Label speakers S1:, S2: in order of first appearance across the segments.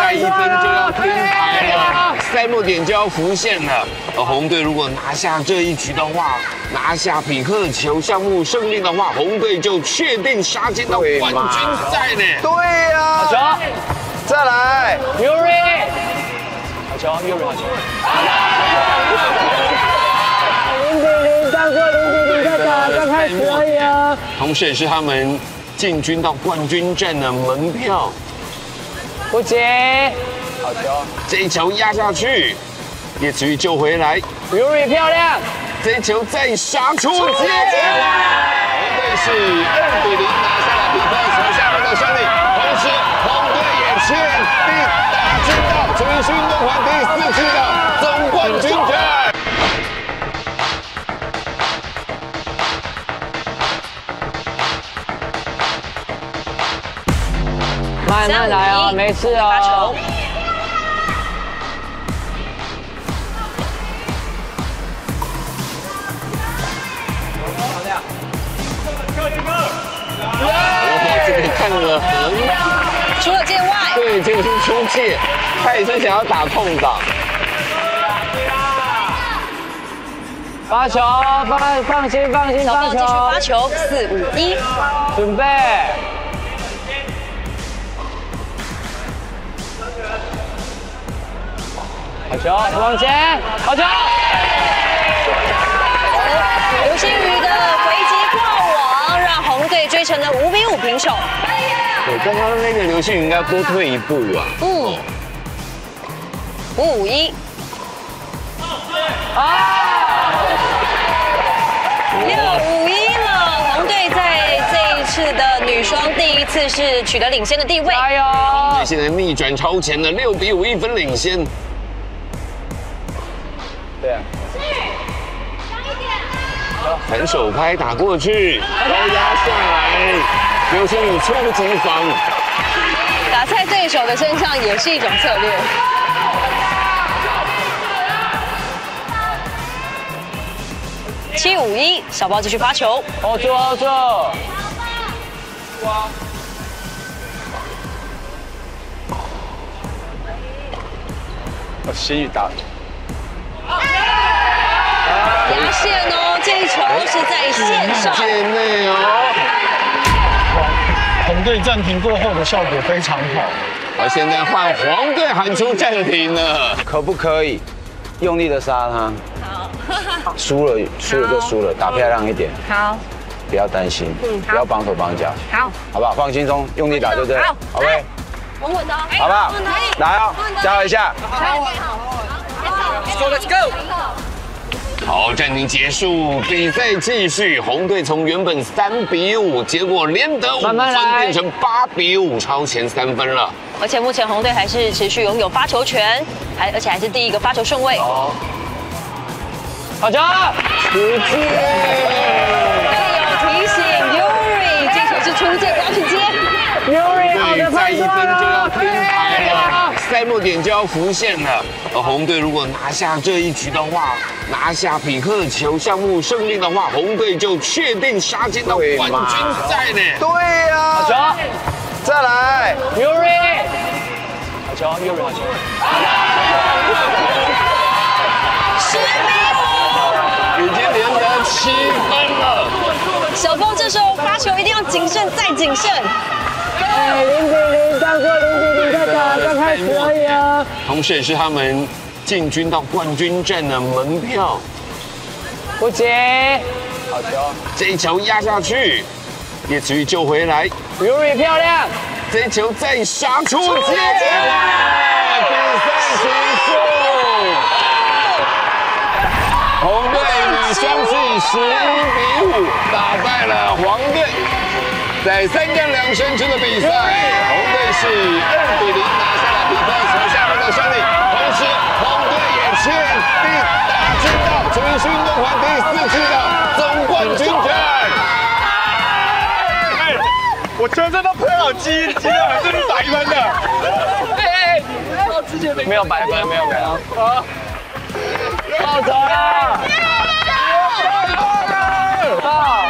S1: 再一分就要听牌了，赛末点就要浮现了。而红队如果拿下这一局的话，拿下匹克球项目胜利的话，红队就确定杀进到冠军赛呢。
S2: 对呀，
S3: 好球，
S2: 再来
S3: ，Yuri，好球，Yuri，好球。
S4: 零比零，当过零比零的打，刚开始而已啊。
S1: 同时也是他们进军到冠军战的门票。
S3: 不接，好球，
S1: 这一球压下去，叶子玉救回来
S3: ，Yuri 漂亮，
S1: 这一球再杀出界，
S3: 慢慢来哦，没事哦。
S5: 发球。
S1: 哇，这个看了很
S5: 除了界外。
S1: 对，这个是出界，他也是想要打空档。
S3: 发球，放放心放心，
S5: 发球。发球，四五一，
S3: 准备。好球，往前，好球！
S5: 刘星宇的回击挂网，让红队追成了五比五平手。
S1: 对，刚刚那个刘星宇应该多退一步啊。嗯。
S5: 五五一。
S3: 啊！
S5: 六五一了，红队在这一次的女双第一次是取得领先的地位。
S3: 加油！
S1: 现在逆转超前了，六比五一分领先。
S3: 对啊，
S1: 反手拍打过去，高压下来，刘星宇猝不及防。
S5: 打在对手的身上也是一种策略。七五一，小包继续发球
S3: ，hold 住，hold 住。
S2: 我心宇打。
S5: 在线上。
S1: 界内哦。
S6: 红队暂停过后的效果非常好，
S1: 而现在换黄队喊出暂停了，
S2: 可不可以用力的杀他？好。输了，输了就输了，打漂亮一点。
S5: 好。
S2: 不要担心，嗯，不要绑手绑脚。
S5: 好。
S2: 好不好？放轻松，用力打就对。好。
S5: OK。稳稳的，
S2: 好不好？来哦，加油一下。
S5: 好。
S3: So let's go。
S1: 好，战停结束，比赛继续。红队从原本三比五，结果连得五分，变成八比五，超前三分了。
S5: 而且目前红队还是持续拥有发球权，还而且还是第一个发球顺位。好，
S3: 好球！
S1: 出界。
S5: 队友提醒 Yuri，这球是出界，不要去接。
S3: Yuri，好的
S1: 再一分就要听牌了，赛末点就要浮现了。而红队如果拿下这一局的话，拿下匹克球项目胜利的话，红队就确定杀进到冠军赛呢。
S2: 对呀，
S3: 好球，
S2: 再来
S3: ，Yuri，好球，Yuri，好球，
S5: 十比
S1: 五，已经连得七分了。
S5: 小峰这时候发球一定要谨慎再谨慎。
S4: 零比零，当过零比零的打，刚开始而已啊。
S1: 同时也是他们。进军到冠军战的门票，
S3: 不急，好球，
S1: 这一球压下去，叶子玉救回来
S3: ，Yuri 漂亮，
S1: 这一球再杀出界，比赛结束，红队女双是以十一比五打败了黄队，在三战两胜制的比赛，红队是二比零拿下了比分，所下面的胜利，同时。红队也确定打进到全新运动会第四季的总冠军战。
S6: 我全身都喷好机，机量还是白分的。
S3: 哎，没有白分，没有没有。好，好走啊！
S5: 哇！对，你在哭什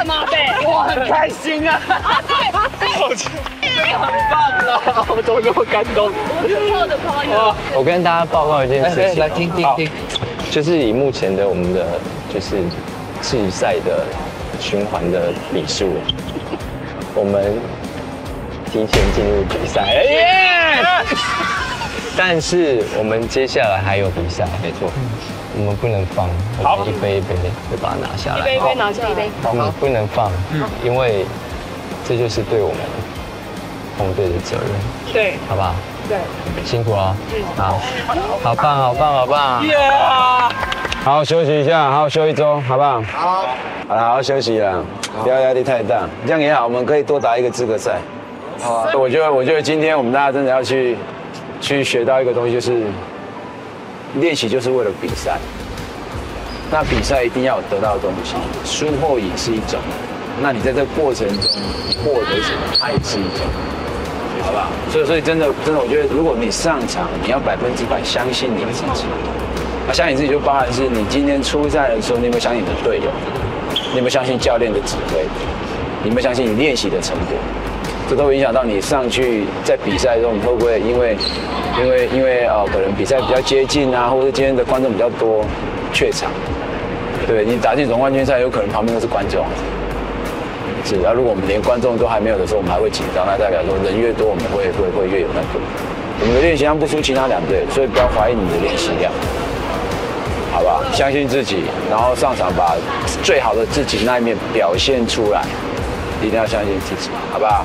S5: 什么？对，
S3: 我很开心啊！
S5: 啊对，
S3: 很棒了，我怎么那么感动？
S5: 错的朋友。
S7: 我跟大家报告一件事情，
S3: 来听听听，
S7: 就是以目前的我们的就是季赛的循环的比数，我们提前进入比赛，耶！但是我们接下来还有比赛，没错，我们不能放，我们一杯一杯的把它拿下来，
S5: 一杯一杯拿下一杯。
S7: 我们不能放，因为这就是对我们红队的责任，
S5: 对，
S7: 好不好？对，辛苦了，好，好棒，好棒，好棒。
S2: 好好休息一下，好好休一周，好不好？好，好了，好好休息了，不要压力太大，这样也好，我们可以多打一个资格赛。好啊，我觉得，我觉得今天我们大家真的要去去学到一个东西，就是练习就是为了比赛。那比赛一定要得到的东西，输或赢是一种，那你在这过程中获得什么，它也是一种。好不好？所以，所以真的，真的，我觉得，如果你上场，你要百分之百相信你自己。啊，相信自己就包含是你今天出赛的时候，你有没有相信你的队友？你有没有相信教练的指挥？你有没有相信你练习的成果？这都会影响到你上去在比赛中，你会不会因为因为因为呃，可能比赛比较接近啊，或者今天的观众比较多，怯场。对你打进总冠军赛，有可能旁边都是观众。是，啊，如果我们连观众都还没有的时候，我们还会紧张，那代表说人越多，我们会会会越有那个。我们的练习量不输其他两队，所以不要怀疑你的练习量，好不好？相信自己，然后上场把最好的自己那一面表现出来，一定要相信自己，好不好？